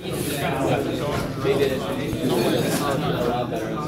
Maybe it's not better.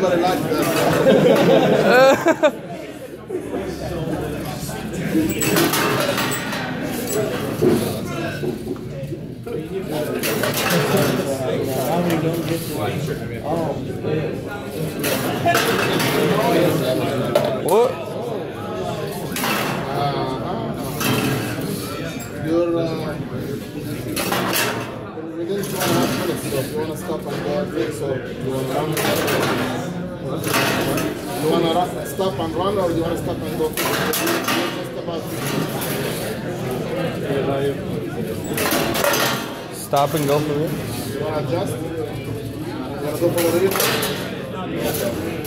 Nobody likes that. Uh, if you want to stop and go and so you want to? You want to stop and run, or do you want to stop and go fix? You're just about Stop and go for it. You want to adjust? You want to go for the?